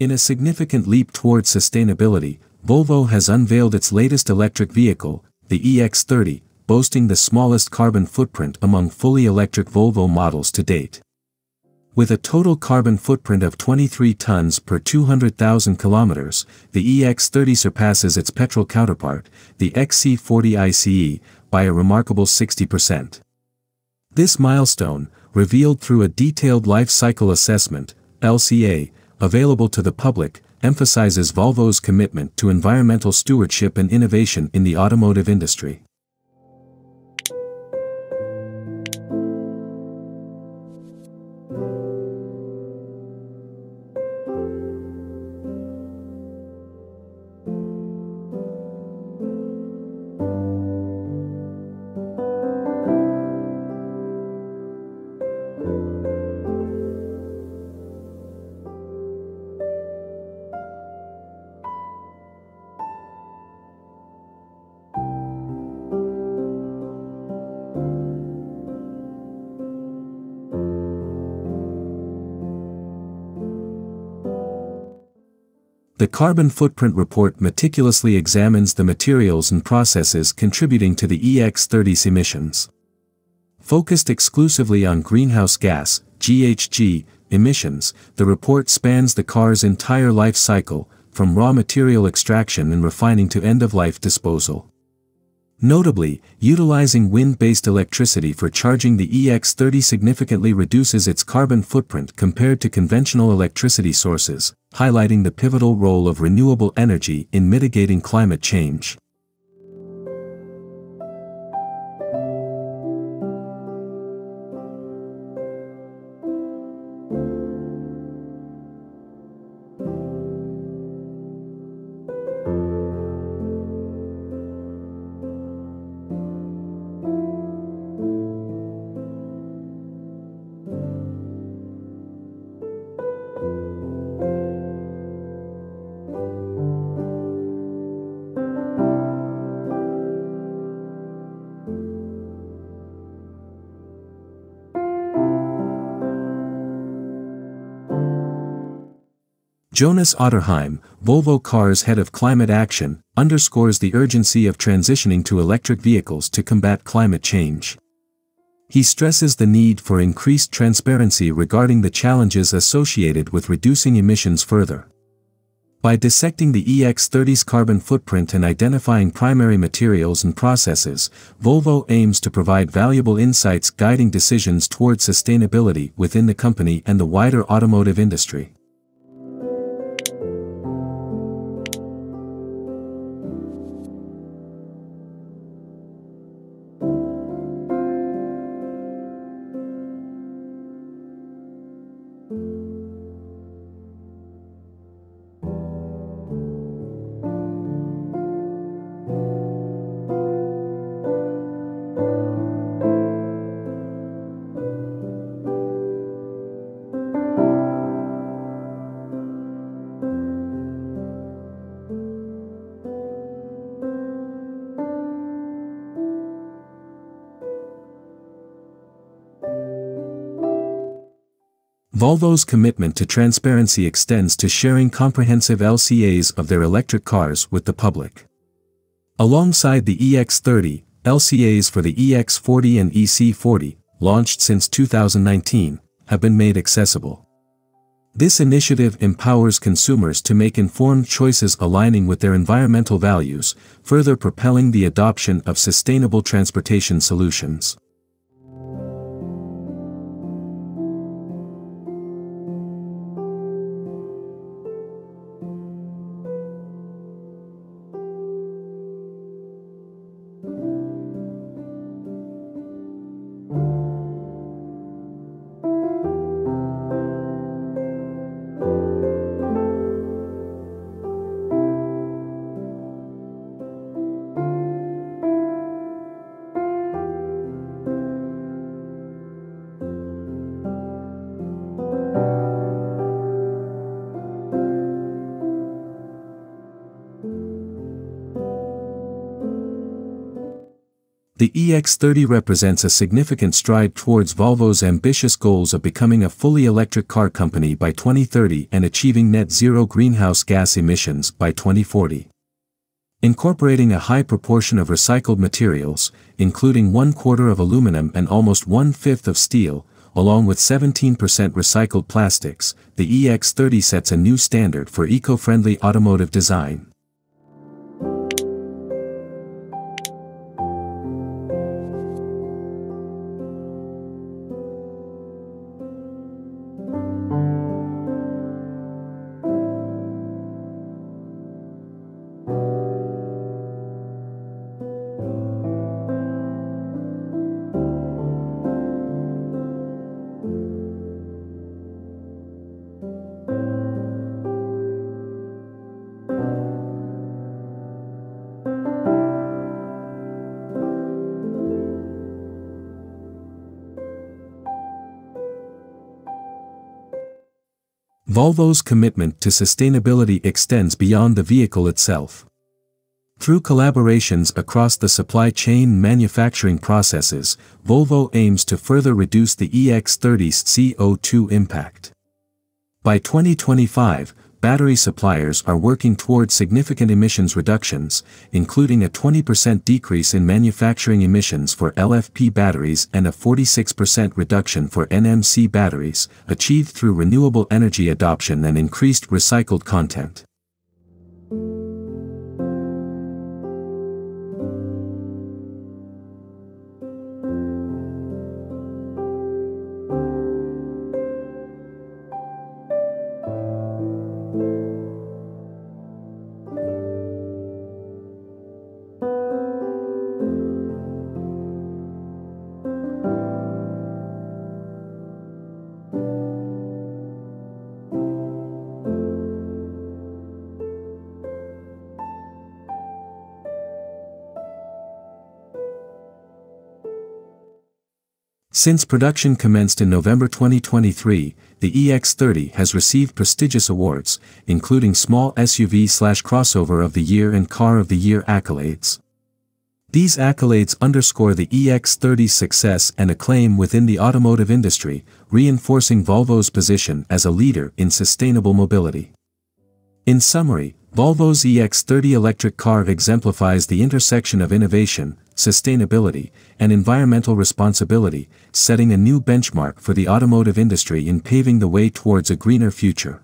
In a significant leap toward sustainability, Volvo has unveiled its latest electric vehicle, the EX30, boasting the smallest carbon footprint among fully electric Volvo models to date. With a total carbon footprint of 23 tons per 200,000 kilometers, the EX30 surpasses its petrol counterpart, the XC40 ICE, by a remarkable 60%. This milestone, revealed through a detailed life cycle assessment, LCA, available to the public, emphasizes Volvo's commitment to environmental stewardship and innovation in the automotive industry. The Carbon Footprint Report meticulously examines the materials and processes contributing to the EX30's emissions. Focused exclusively on greenhouse gas, GHG, emissions, the report spans the car's entire life cycle, from raw material extraction and refining to end-of-life disposal. Notably, utilizing wind-based electricity for charging the EX30 significantly reduces its carbon footprint compared to conventional electricity sources, highlighting the pivotal role of renewable energy in mitigating climate change. Jonas Otterheim, Volvo Cars head of climate action, underscores the urgency of transitioning to electric vehicles to combat climate change. He stresses the need for increased transparency regarding the challenges associated with reducing emissions further. By dissecting the EX30's carbon footprint and identifying primary materials and processes, Volvo aims to provide valuable insights guiding decisions towards sustainability within the company and the wider automotive industry. Volvo's commitment to transparency extends to sharing comprehensive LCAs of their electric cars with the public. Alongside the EX30, LCAs for the EX40 and EC40, launched since 2019, have been made accessible. This initiative empowers consumers to make informed choices aligning with their environmental values, further propelling the adoption of sustainable transportation solutions. The EX30 represents a significant stride towards Volvo's ambitious goals of becoming a fully electric car company by 2030 and achieving net zero greenhouse gas emissions by 2040. Incorporating a high proportion of recycled materials, including one quarter of aluminum and almost one-fifth of steel, along with 17% recycled plastics, the EX30 sets a new standard for eco-friendly automotive design. Volvo's commitment to sustainability extends beyond the vehicle itself. Through collaborations across the supply chain manufacturing processes, Volvo aims to further reduce the EX30's CO2 impact. By 2025, battery suppliers are working toward significant emissions reductions, including a 20% decrease in manufacturing emissions for LFP batteries and a 46% reduction for NMC batteries, achieved through renewable energy adoption and increased recycled content. Since production commenced in November 2023, the EX30 has received prestigious awards, including Small SUV-slash-Crossover of the Year and Car of the Year accolades. These accolades underscore the EX30's success and acclaim within the automotive industry, reinforcing Volvo's position as a leader in sustainable mobility. In summary, Volvo's EX30 electric car exemplifies the intersection of innovation, sustainability, and environmental responsibility, setting a new benchmark for the automotive industry in paving the way towards a greener future.